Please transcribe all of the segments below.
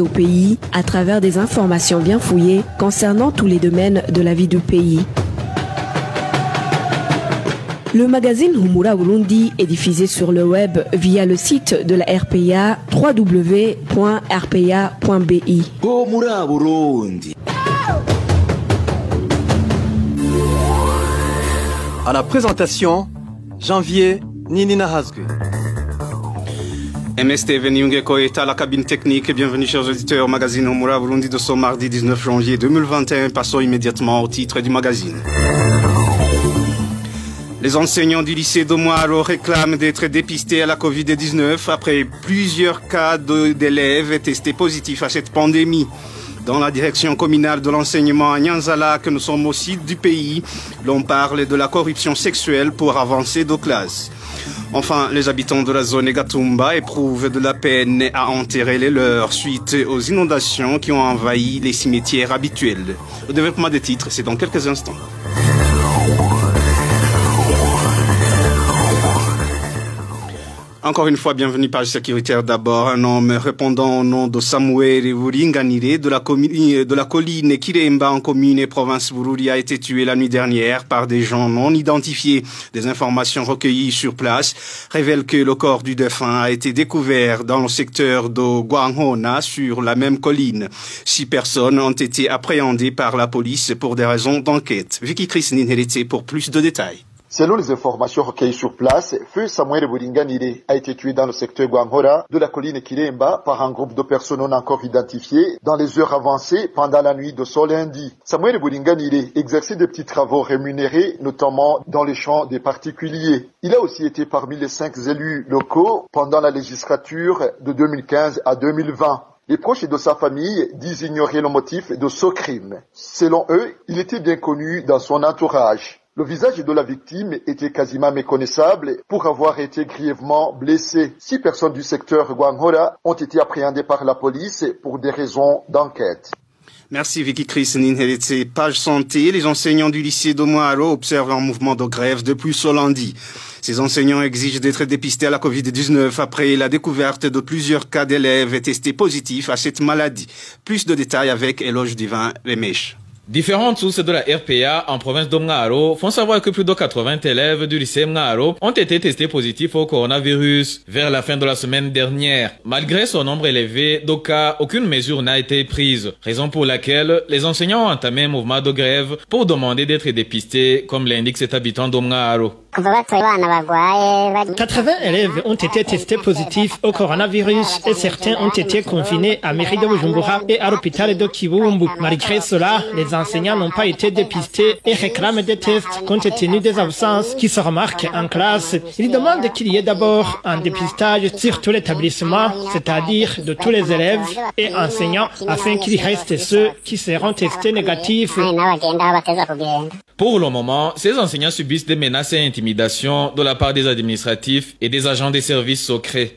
au pays à travers des informations bien fouillées concernant tous les domaines de la vie du pays. Le magazine Humura Burundi est diffusé sur le web via le site de la RPA www.rpa.bi. Humura Burundi. À la présentation, Janvier Ninina Hasgue. MST Venyungeko est à la cabine technique. Bienvenue chers auditeurs au magazine Omura Burundi de ce mardi 19 janvier 2021. Passons immédiatement au titre du magazine. Les enseignants du lycée d'Omoaro réclament d'être dépistés à la Covid-19 après plusieurs cas d'élèves testés positifs à cette pandémie. Dans la direction communale de l'enseignement à Nyanzala, que nous sommes au site du pays, l'on parle de la corruption sexuelle pour avancer de classe. Enfin, les habitants de la zone Egatumba éprouvent de la peine à enterrer les leurs suite aux inondations qui ont envahi les cimetières habituels. Le développement des titres, c'est dans quelques instants. Encore une fois, bienvenue page sécuritaire d'abord. Un homme répondant au nom de Samuel Wuringanire de la, commune, de la colline Kiremba en commune et province Bururi a été tué la nuit dernière par des gens non identifiés. Des informations recueillies sur place révèlent que le corps du défunt a été découvert dans le secteur de Guanghona sur la même colline. Six personnes ont été appréhendées par la police pour des raisons d'enquête. Vicky Chris pour plus de détails. Selon les informations recueillies sur place, feu Samuel Boringanire a été tué dans le secteur Guanghora de la colline Kiremba par un groupe de personnes non encore identifiées dans les heures avancées pendant la nuit de ce lundi. Samuel Boringanire exerçait des petits travaux rémunérés, notamment dans les champs des particuliers. Il a aussi été parmi les cinq élus locaux pendant la législature de 2015 à 2020. Les proches de sa famille disent ignorer le motif de ce crime. Selon eux, il était bien connu dans son entourage. Le visage de la victime était quasiment méconnaissable pour avoir été grièvement blessé. Six personnes du secteur Guanghora ont été appréhendées par la police pour des raisons d'enquête. Merci Vicky Chris Ninheretse. Page santé, les enseignants du lycée d'Omoaro observent un mouvement de grève depuis ce lundi. Ces enseignants exigent d'être dépistés à la Covid-19 après la découverte de plusieurs cas d'élèves testés positifs à cette maladie. Plus de détails avec Éloge Divin Remèche. Différentes sources de la RPA en province d'Omngaro font savoir que plus de 80 élèves du lycée Mngaro ont été testés positifs au coronavirus vers la fin de la semaine dernière. Malgré son nombre élevé de aucune mesure n'a été prise, raison pour laquelle les enseignants ont entamé un mouvement de grève pour demander d'être dépistés, comme l'indique cet habitant d'Omngaro. 80 élèves ont été testés positifs au coronavirus et certains ont été confinés à mairie de Bujumbura et à l'hôpital de Kibumbu. Malgré cela, les enseignants n'ont pas été dépistés et réclament des tests compte tenu des absences qui se remarquent en classe. Ils demandent qu'il y ait d'abord un dépistage sur tout l'établissement, c'est-à-dire de tous les élèves et enseignants, afin qu'il reste ceux qui seront testés négatifs. Pour le moment, ces enseignants subissent des menaces et intimidations de la part des administratifs et des agents des services secrets.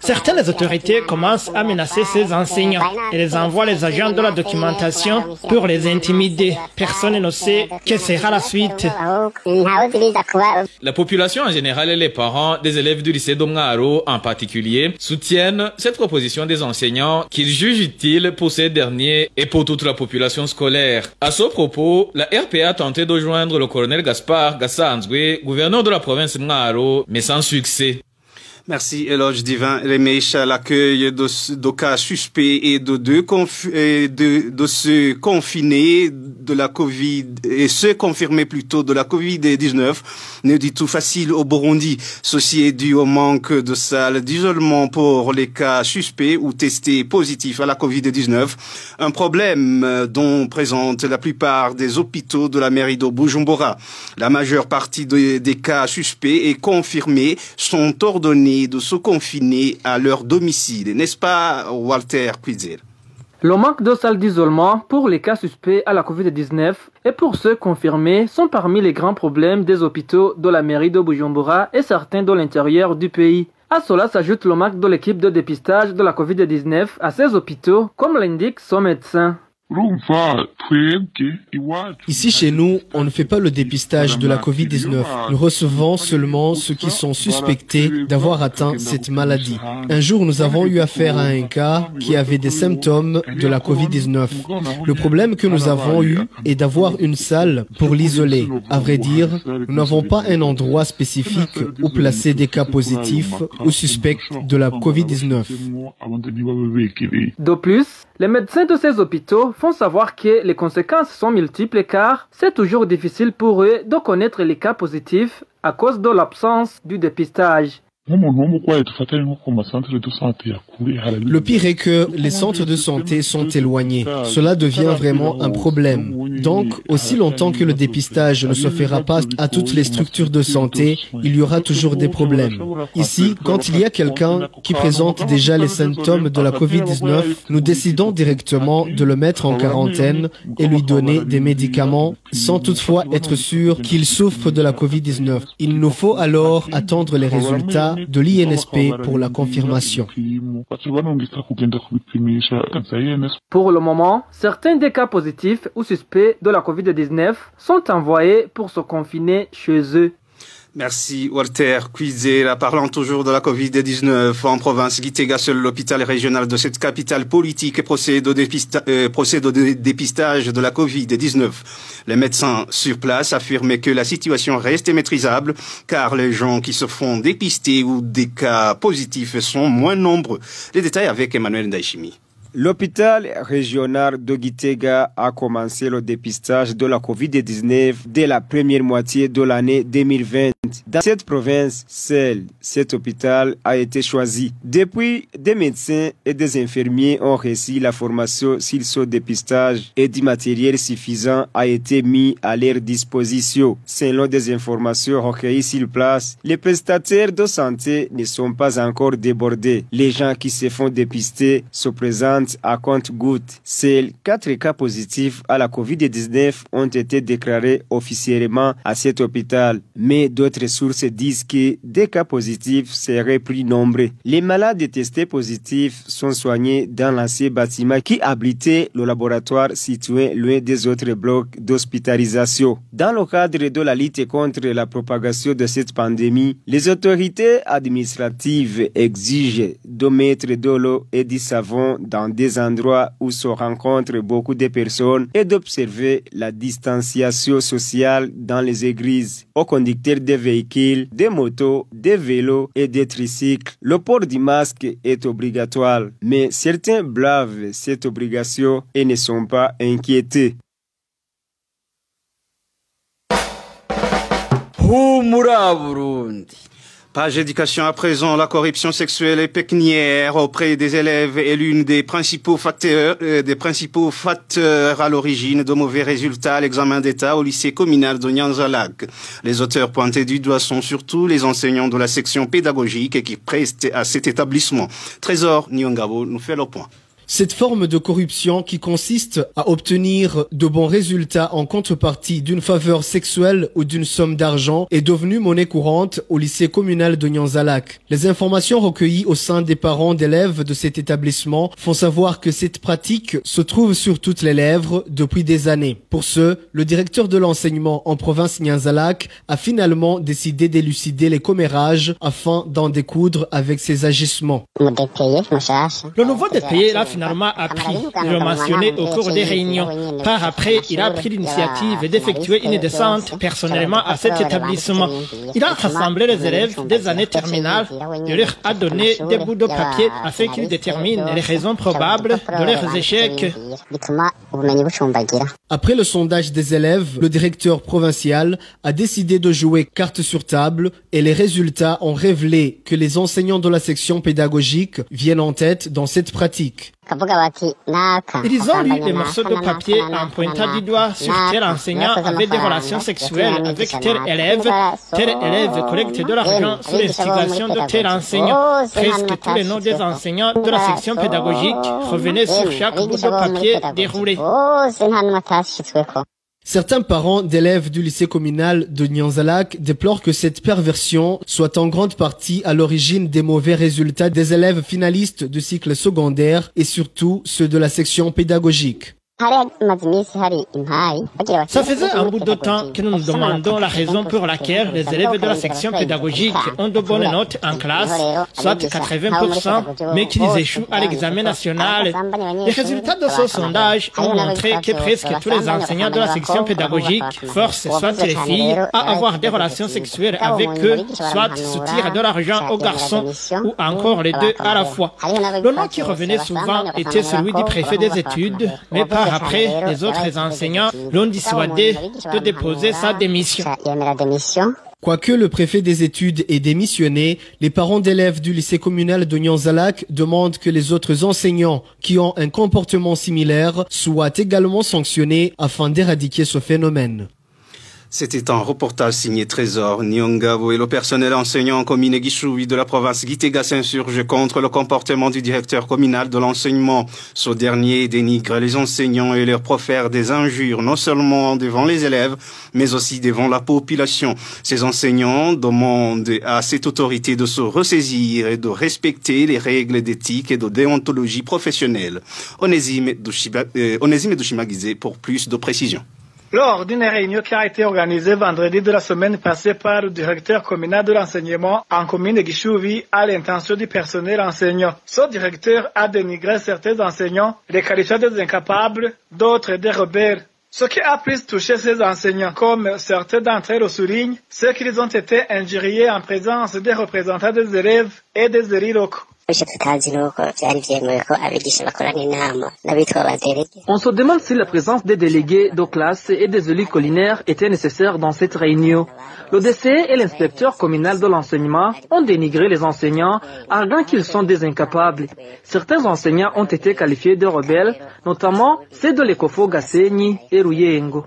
Certaines autorités commencent à menacer ces enseignants et les envoient les agents de la documentation pour les intimider. Personne ne sait que sera la suite. La population en général et les parents des élèves du lycée d'Omngaro en particulier soutiennent cette proposition des enseignants qu'ils jugent utile pour ces derniers et pour toute la population scolaire. À ce propos, la RPA a tenté de joindre le colonel Gaspard Gassanzwe, gouverneur de la province Mngaro, mais sans succès c'est Merci, Éloge Divin. Remèche à l'accueil de, cas suspects et de deux de, de ceux confinés de la Covid et ceux confirmés plutôt de la Covid-19 n'est du tout facile au Burundi. Ceci est dû au manque de salles d'isolement pour les cas suspects ou testés positifs à la Covid-19. Un problème dont présente la plupart des hôpitaux de la mairie de Bujumbura. La majeure partie de, des cas suspects et confirmés sont ordonnés de se confiner à leur domicile, n'est-ce pas Walter Le manque de salles d'isolement pour les cas suspects à la Covid-19 et pour ceux confirmés sont parmi les grands problèmes des hôpitaux de la mairie de Bujumbura et certains de l'intérieur du pays. À cela s'ajoute le manque de l'équipe de dépistage de la Covid-19 à ces hôpitaux, comme l'indique son médecin. Ici chez nous, on ne fait pas le dépistage de la Covid-19. Nous recevons seulement ceux qui sont suspectés d'avoir atteint cette maladie. Un jour, nous avons eu affaire à un cas qui avait des symptômes de la Covid-19. Le problème que nous avons eu est d'avoir une salle pour l'isoler. À vrai dire, nous n'avons pas un endroit spécifique où placer des cas positifs ou suspects de la Covid-19. De plus, les médecins de ces hôpitaux font savoir que les conséquences sont multiples car c'est toujours difficile pour eux de connaître les cas positifs à cause de l'absence du dépistage. Le pire est que les centres de santé sont éloignés. Cela devient vraiment un problème. Donc, aussi longtemps que le dépistage ne se fera pas à toutes les structures de santé, il y aura toujours des problèmes. Ici, quand il y a quelqu'un qui présente déjà les symptômes de la COVID-19, nous décidons directement de le mettre en quarantaine et lui donner des médicaments sans toutefois être sûr qu'il souffre de la COVID-19. Il nous faut alors attendre les résultats de l'INSP pour la confirmation. Pour le moment, certains des cas positifs ou suspects de la COVID-19 sont envoyés pour se confiner chez eux. Merci Walter Cuizera. Parlant toujours de la Covid-19 en province, Gitega, seul l'hôpital régional de cette capitale politique procède au, euh, au dépistage de la Covid-19. Les médecins sur place affirment que la situation reste maîtrisable car les gens qui se font dépister ou des cas positifs sont moins nombreux. Les détails avec Emmanuel Ndaishimi. L'hôpital régional de Gitega a commencé le dépistage de la COVID-19 dès la première moitié de l'année 2020. Dans cette province, seul cet hôpital a été choisi. Depuis, des médecins et des infirmiers ont reçu la formation sur ce dépistage et du matériel suffisant a été mis à leur disposition. Selon des informations recueillies sur place, les prestataires de santé ne sont pas encore débordés. Les gens qui se font dépister se présentent à compte-gouttes. Seuls quatre cas positifs à la COVID-19 ont été déclarés officiellement à cet hôpital, mais d'autres sources disent que des cas positifs seraient plus nombreux. Les malades testés positifs sont soignés dans l'ancien bâtiment qui abritait le laboratoire situé loin des autres blocs d'hospitalisation. Dans le cadre de la lutte contre la propagation de cette pandémie, les autorités administratives exigent de mettre de l'eau et du savon dans des endroits où se rencontrent beaucoup de personnes et d'observer la distanciation sociale dans les églises. Aux conducteurs des véhicules, des motos, des vélos et des tricycles, le port du masque est obligatoire, mais certains blavent cette obligation et ne sont pas inquiétés. Page éducation à présent, la corruption sexuelle et pécuniaire auprès des élèves est l'une des principaux facteurs, euh, des principaux facteurs à l'origine de mauvais résultats à l'examen d'État au lycée communal de Nyanzalak. Les auteurs pointés du doigt sont surtout les enseignants de la section pédagogique qui prestent à cet établissement. Trésor Nyongabo nous fait le point. Cette forme de corruption qui consiste à obtenir de bons résultats en contrepartie d'une faveur sexuelle ou d'une somme d'argent est devenue monnaie courante au lycée communal de Nyanzalak. Les informations recueillies au sein des parents d'élèves de cet établissement font savoir que cette pratique se trouve sur toutes les lèvres depuis des années. Pour ce, le directeur de l'enseignement en province Nyanzalak a finalement décidé d'élucider les commérages afin d'en découdre avec ses agissements. Le nouveau finalement appris, le mentionné au cours des réunions. Par après, il a pris l'initiative d'effectuer une descente personnellement à cet établissement. Il a rassemblé les élèves des années terminales et leur a donné des bouts de papier afin qu'ils déterminent les raisons probables de leurs échecs. Après le sondage des élèves, le directeur provincial a décidé de jouer carte sur table et les résultats ont révélé que les enseignants de la section pédagogique viennent en tête dans cette pratique. Ils ont lu les morceaux de papier en pointant du doigt sur tel enseignant avait des relations sexuelles avec tel élève, tel élève collecte de l'argent sous l'instigation de tel enseignant. Presque tous les noms des enseignants de la section pédagogique revenaient sur chaque bout de papier déroulé. Certains parents d'élèves du lycée communal de Nyanzalak déplorent que cette perversion soit en grande partie à l'origine des mauvais résultats des élèves finalistes du cycle secondaire et surtout ceux de la section pédagogique. Ça faisait un bout de temps que nous nous demandons la raison pour laquelle les élèves de la section pédagogique ont de bonnes notes en classe, soit 80%, mais qu'ils échouent à l'examen national. Les résultats de ce sondage ont montré que presque tous les enseignants de la section pédagogique forcent soit les filles à avoir des relations sexuelles avec eux, soit soutirer de l'argent aux garçons, ou encore les deux à la fois. Le nom qui revenait souvent était celui du préfet des études, mais après, les autres enseignants l'ont dissuadé de déposer sa démission. Quoique le préfet des études ait démissionné, les parents d'élèves du lycée communal de Nyanzalak demandent que les autres enseignants qui ont un comportement similaire soient également sanctionnés afin d'éradiquer ce phénomène. C'était un reportage signé Trésor Nyongabo et le personnel enseignant en commune de la province Gitega s'insurge contre le comportement du directeur communal de l'enseignement. Ce dernier dénigre les enseignants et leur profère des injures non seulement devant les élèves, mais aussi devant la population. Ces enseignants demandent à cette autorité de se ressaisir et de respecter les règles d'éthique et de déontologie professionnelle. Onésime Dushimagizé pour plus de précisions. Lors d'une réunion qui a été organisée vendredi de la semaine passée par le directeur communal de l'enseignement en commune de Guichouvi à l'intention du personnel enseignant. Ce directeur a dénigré certains enseignants, les qualifiant des incapables, d'autres des rebelles. Ce qui a plus touché ces enseignants, comme certains d'entre eux le soulignent, c'est qu'ils ont été injuriés en présence des représentants des élèves et des élus locaux. On se demande si la présence des délégués de classe et des élus collinaires était nécessaire dans cette réunion. Le et l'inspecteur communal de l'enseignement ont dénigré les enseignants, arguant qu'ils sont des incapables. Certains enseignants ont été qualifiés de rebelles, notamment ceux de l'Ecofo Gasseni et Ruyengo.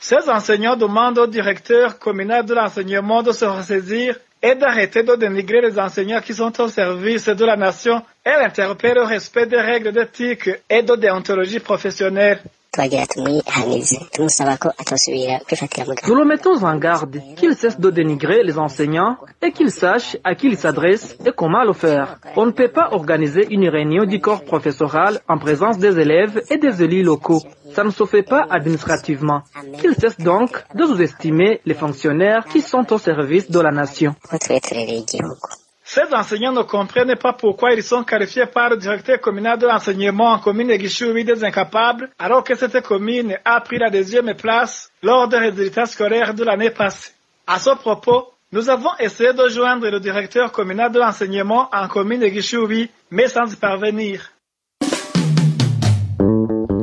Ces enseignants demandent au directeur communal de l'enseignement de se ressaisir et d'arrêter de dénigrer les enseignants qui sont au service de la nation. Elle interpelle au respect des règles d'éthique et de déontologie professionnelle. Nous le mettons en garde qu'il cesse de dénigrer les enseignants et qu'il sache à qui il s'adresse et comment le faire. On ne peut pas organiser une réunion du corps professoral en présence des élèves et des élus locaux. Ça ne se fait pas administrativement. Qu'il cesse donc de sous-estimer les fonctionnaires qui sont au service de la nation. Ces enseignants ne comprennent pas pourquoi ils sont qualifiés par le directeur communal de l'enseignement en commune Guichoui des incapables, alors que cette commune a pris la deuxième place lors des résultats scolaires de l'année passée. À ce propos, nous avons essayé de joindre le directeur communal de l'enseignement en commune de Guichoui, mais sans y parvenir.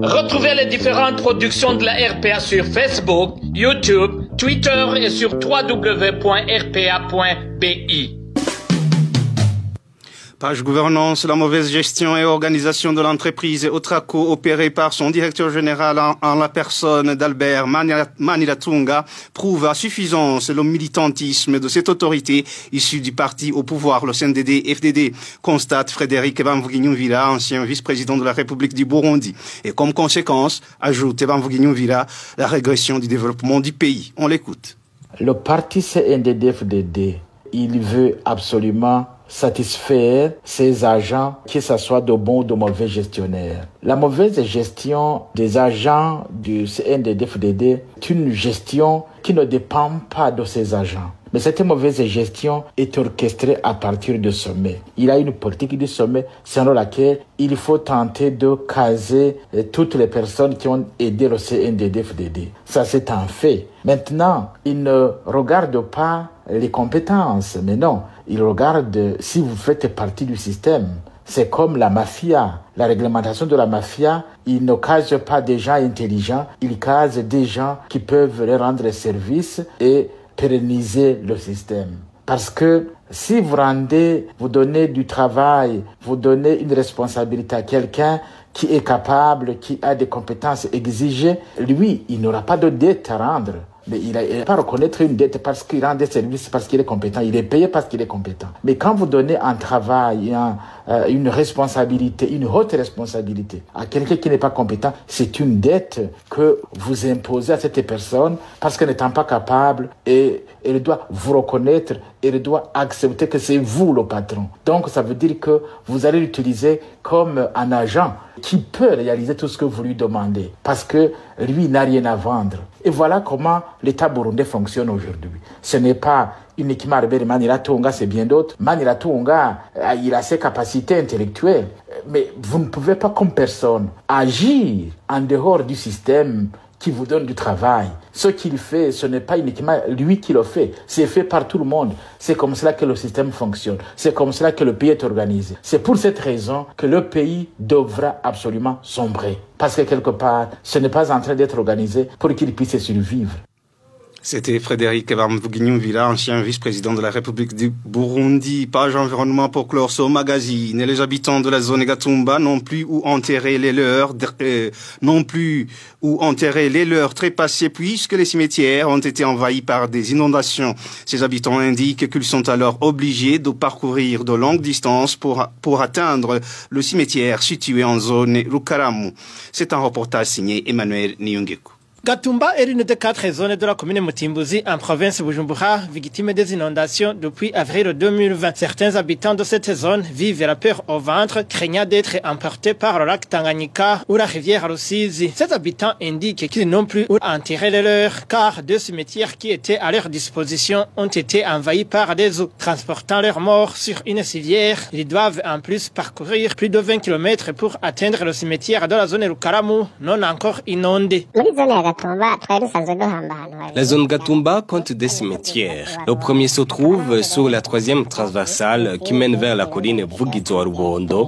Retrouvez les différentes productions de la RPA sur Facebook, YouTube, Twitter et sur www.rpa.bi. Page gouvernance, la mauvaise gestion et organisation de l'entreprise Otraco opérée par son directeur général en, la personne d'Albert Manilatunga prouve à suffisance le militantisme de cette autorité issue du parti au pouvoir, le CNDD-FDD, constate Frédéric Villa, ancien vice-président de la République du Burundi. Et comme conséquence, ajoute Villa, la régression du développement du pays. On l'écoute. Le parti CNDD-FDD, il veut absolument satisfaire ses agents, que ce soit de bons ou de mauvais gestionnaires. La mauvaise gestion des agents du CNDD-FDD est une gestion qui ne dépend pas de ses agents. Mais cette mauvaise gestion est orchestrée à partir du sommet. Il a une politique du sommet selon laquelle il faut tenter de caser toutes les personnes qui ont aidé le CNDD-FDD. Ça, c'est un fait. Maintenant, il ne regarde pas les compétences, mais non, il regarde si vous faites partie du système. C'est comme la mafia. La réglementation de la mafia, il ne case pas des gens intelligents, il case des gens qui peuvent leur rendre service et pérenniser le système. Parce que si vous rendez, vous donnez du travail, vous donnez une responsabilité à quelqu'un qui est capable, qui a des compétences exigées, lui, il n'aura pas de dette à rendre. Mais il n'a pas reconnaître une dette parce qu'il rend des services, parce qu'il est compétent. Il est payé parce qu'il est compétent. Mais quand vous donnez un travail, euh, une responsabilité, une haute responsabilité à quelqu'un qui n'est pas compétent, c'est une dette que vous imposez à cette personne parce qu'elle n'étant pas capable et elle doit vous reconnaître, elle doit accepter que c'est vous le patron. Donc ça veut dire que vous allez l'utiliser comme un agent qui peut réaliser tout ce que vous lui demandez parce que lui n'a rien à vendre. Et voilà comment l'État burundais fonctionne aujourd'hui. Ce n'est pas uniquement Albert Maniratunga, c'est bien d'autres. Maniratunga, euh, il a ses capacités intellectuelles. Mais vous ne pouvez pas, comme personne, agir en dehors du système qui vous donne du travail. Ce qu'il fait, ce n'est pas uniquement lui qui le fait, c'est fait par tout le monde. C'est comme cela que le système fonctionne. C'est comme cela que le pays est organisé. C'est pour cette raison que le pays devra absolument sombrer. Parce que quelque part, ce n'est pas en train d'être organisé pour qu'il puisse survivre. C'était Frédéric Villa, ancien vice-président de la République du Burundi. Page environnement pour clore ce magazine. Et les habitants de la zone Gatumba n'ont plus où enterrer les leurs, euh, non plus où enterrer les leurs trépassés puisque les cimetières ont été envahis par des inondations. Ces habitants indiquent qu'ils sont alors obligés de parcourir de longues distances pour, pour atteindre le cimetière situé en zone Rukaramu. C'est un reportage signé Emmanuel Nyungeku. Gatumba est l'une des quatre zones de la commune Mutimbuzi en province Bujumbura, victime des inondations depuis avril 2020. Certains habitants de cette zone vivent la peur au ventre, craignant d'être emportés par le lac Tanganyika ou la rivière Rusizi. Ces habitants indiquent qu'ils n'ont plus où enterrer les leurs, car deux cimetières qui étaient à leur disposition ont été envahis par des eaux. Transportant leurs morts sur une civière, ils doivent en plus parcourir plus de 20 km pour atteindre le cimetière de la zone Lukaramu, non encore inondée. La zone Gatumba compte des cimetières. Le premier se trouve sur la troisième transversale qui mène vers la colline Vugizo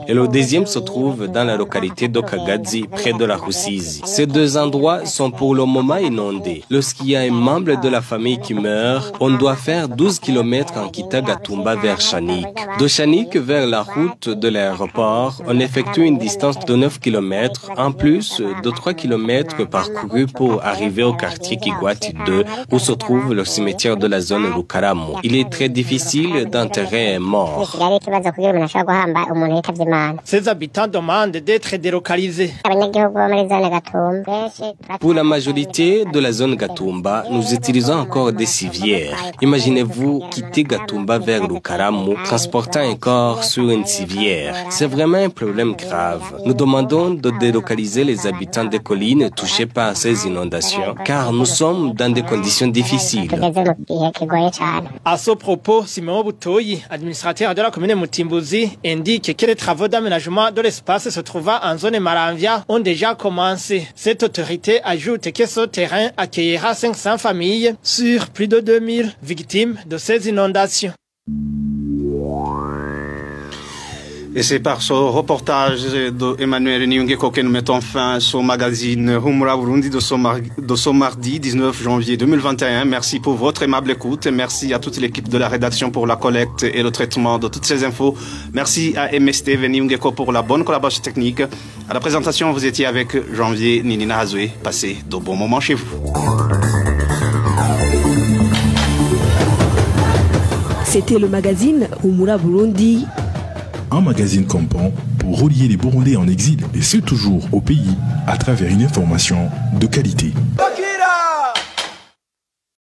et le deuxième se trouve dans la localité d'Okagadzi près de la Rusizi. Ces deux endroits sont pour le moment inondés. Lorsqu'il y a un membre de la famille qui meurt, on doit faire 12 km en quittant Gatumba vers Chanik. De Chanik vers la route de l'aéroport, on effectue une distance de 9 km en plus de 3 km parcourus pour arriver au quartier Kigwati 2 où se trouve le cimetière de la zone Lukaramu. Il est très difficile d'enterrer un mort. Ces habitants demandent d'être délocalisés. Pour la majorité de la zone Gatumba, nous utilisons encore des civières. Imaginez-vous quitter Gatumba vers Lukaramu, transportant un corps sur une civière. C'est vraiment un problème grave. Nous demandons de délocaliser les habitants des collines touchées par ces inondations, car nous sommes dans des conditions difficiles. À ce propos, Simon Boutoyi, administrateur de la commune Mutimbuzi, indique que les travaux d'aménagement de l'espace se trouvant en zone Maranvia ont déjà commencé. Cette autorité ajoute que ce terrain accueillera 500 familles sur plus de 2000 victimes de ces inondations. Et c'est par ce reportage d'Emmanuel Nyungeko que nous mettons fin au magazine Humra Burundi de ce, ce, mardi 19 janvier 2021. Merci pour votre aimable écoute. Merci à toute l'équipe de la rédaction pour la collecte et le traitement de toutes ces infos. Merci à MST Nyungeko pour la bonne collaboration technique. À la présentation, vous étiez avec Janvier Ninina Hazoué. Passez de bons moments chez vous. C'était le magazine Humura Burundi un magazine comprend pour relier les Burundais en exil et ceux toujours au pays à travers une information de qualité.